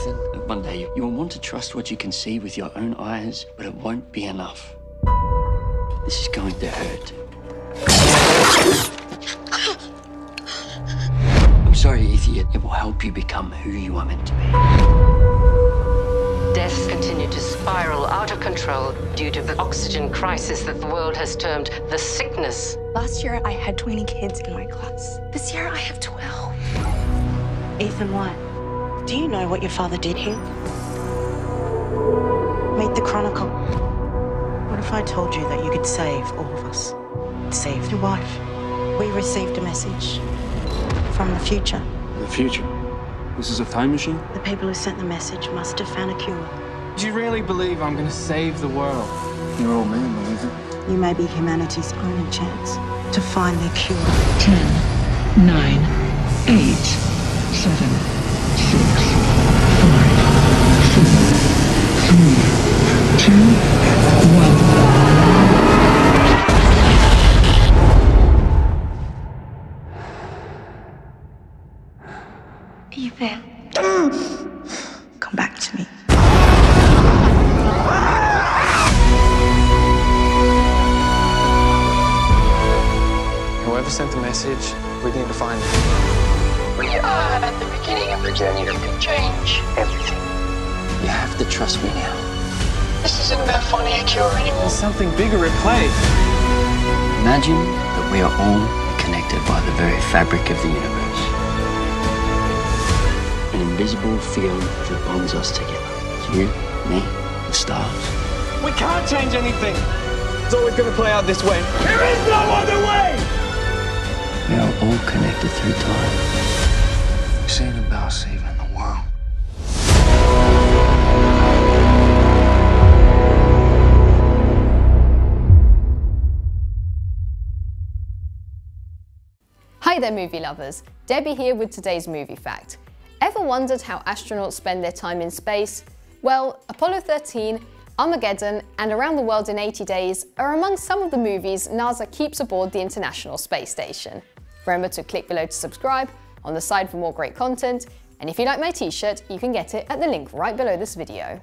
Ethan. One day you will want to trust what you can see with your own eyes, but it won't be enough. This is going to hurt. I'm sorry, Ethan. It will help you become who you are meant to be. Deaths continue to spiral out of control due to the oxygen crisis that the world has termed the sickness. Last year, I had 20 kids in my class. This year, I have 12. Ethan Whyte, do you know what your father did here? Meet the Chronicle. What if I told you that you could save all of us? Save your wife. We received a message from the future. The future? This is a time machine? The people who sent the message must have found a cure. Do you really believe I'm gonna save the world? Your old man believes it. You may be humanity's only chance to find their cure. Ten, nine, eight, seven, six, five, four, three, two, one. Ethan. Come back to me. Whoever sent the message, we need to find them. We are at the beginning of the journey that can change everything. You have to trust me now. This isn't about finding a cure anymore. There's something bigger at play. Imagine that we are all connected by the very fabric of the universe. An invisible field that bonds us together. You, me, the stars. We can't change anything. It's always gonna play out this way. There is no other way! We are all connected through time. About saving the world. Hi there, movie lovers. Debbie here with today's movie fact. Ever wondered how astronauts spend their time in space? Well, Apollo 13, Armageddon, and Around the World in 80 Days are among some of the movies NASA keeps aboard the International Space Station. Remember to click below to subscribe, on the side for more great content, and if you like my t-shirt, you can get it at the link right below this video.